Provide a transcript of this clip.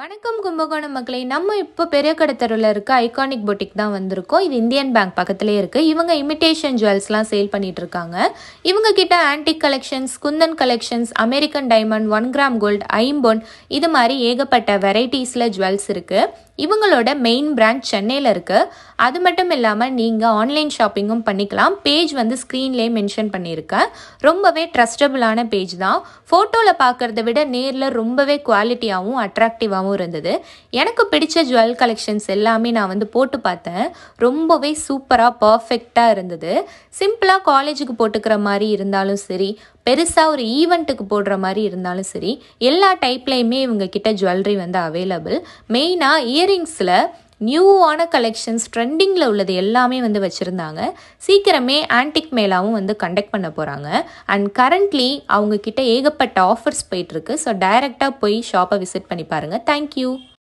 வணக்கம் கும்பகோணம் மக்களை. நம்ம இப்போ பெரிய கடத்தருவில் இருக்க ஐகானிக் பொட்டிக் தான் வந்திருக்கோம். இது இந்தியன் பேங்க் பக்கத்துலேயே இருக்குது இவங்க இமிட்டேஷன் ஜுவல்ஸ்லாம் சேல் பண்ணிட்டு இருக்காங்க. இவங்க கிட்ட antique collections Kundan collections American diamond one gram gold ஐம்பொன் இது மாதிரி ஏகப்பட்ட வெரைட்டிஸில் ஜுவல்ஸ் இருக்குது இவங்களோட மெயின் பிரான்ச் சென்னையில் இருக்குது அது மட்டும் இல்லாமல் நீங்கள் ஆன்லைன் ஷாப்பிங்கும் பண்ணிக்கலாம். பேஜ் வந்து ஸ்க்ரீன்லேயே மென்ஷன் பண்ணியிருக்கேன். ரொம்பவே ட்ரஸ்டபுளான பேஜ் தான். ஃபோட்டோவில் பார்க்குறத விட நேரில் ரொம்பவே குவாலிட்டியாகவும் அட்ராக்டிவாகவும் இருந்தது. எனக்கு பிடிச்ச ஜுவல் கலெக்ஷன்ஸ் எல்லாமே நான் வந்து போட்டு பார்த்தேன். ரொம்பவே சூப்பராக பர்ஃபெக்டாக இருந்தது. சிம்பிளாக காலேஜுக்கு போட்டுக்கிற மாதிரி இருந்தாலும் சரி பெருசாக ஒரு ஈவெண்ட்டுக்கு போடுற மாதிரி இருந்தாலும் சரி எல்லா டைப்லையுமே இவங்க கிட்ட ஜுவல்லரி வந்து அவைலபிள் மெயினாக இயரிங்ஸில் நியூவான கலெக்ஷன்ஸ் ட்ரெண்டிங்கில் உள்ளது எல்லாமே வந்து வச்சுருந்தாங்க. சீக்கிரமே ஆன்டிக் மேலாவும் வந்து கண்டக்ட் பண்ண போகிறாங்க அண்ட் கரண்ட்லி அவங்கக்கிட்ட ஏகப்பட்ட ஆஃபர்ஸ் போயிட்டுருக்கு ஸோ டைரெக்டாக போய் ஷாப்பை விசிட் பண்ணி பாருங்கள் தேங்க்யூ